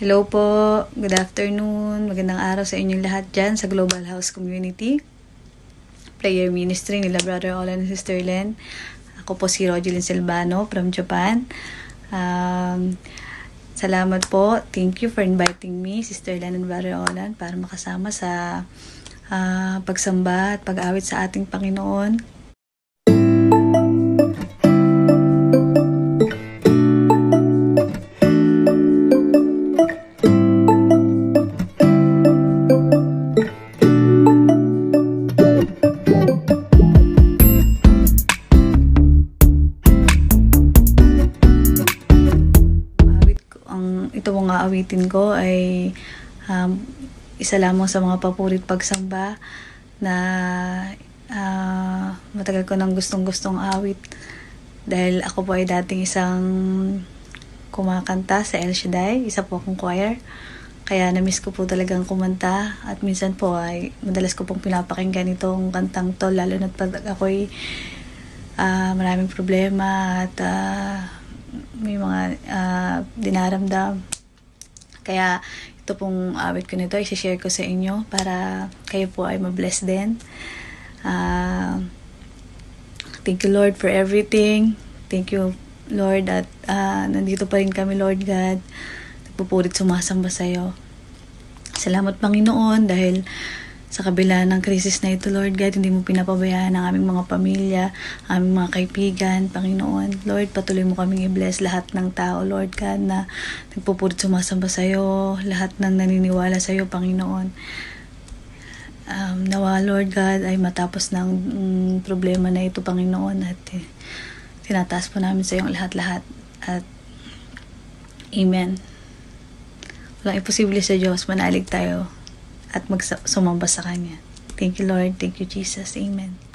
Hello po, good afternoon, magandang araw sa inyong lahat dyan sa Global House Community. Prayer Ministry nila Brother Olan and Sister Len. Ako po si Rogelyn Silvano from Japan. Um, salamat po. Thank you for inviting me, Sister Len and Brother Olan, para makasama sa uh, pagsamba at pag-awit sa ating Panginoon. Mga awitin ko ay um, isa lamang sa mga papurit pagsamba na ah, matagal ko nang gustong gustong awit dahil ako po ay dating isang kumakanta sa El Shaddai, isa po akong choir. Kaya na-miss ko po talagang kumanta at minsan po ay madalas ko pong pinapakinggan itong kantang to lalo na pag ako'y ah, maraming problema at ah, may mga ah, dinaramdam. Kaya ito pong awit ko nito, i-share ko sa inyo para kayo po ay mabless din. Ah, thank you Lord for everything. Thank you Lord at ah, nandito pa rin kami Lord God. Nagpupurit sumasamba sa iyo. Salamat Panginoon dahil sa kabila ng krisis na ito, Lord God, hindi mo pinapabayaan ang aming mga pamilya, aming mga kaibigan, Panginoon. Lord, patuloy mo kaming i-bless lahat ng tao, Lord God, na nagpupurit sumasamba sa iyo, lahat ng naniniwala sa iyo, Panginoon. Um, nawa, Lord God, ay matapos ng mm, problema na ito, Panginoon, at eh, tinataas po namin sa iyo ang lahat-lahat. At Amen. Walang imposible sa Diyos, manalig tayo at magsumamba sa Kanya. Thank you, Lord. Thank you, Jesus. Amen.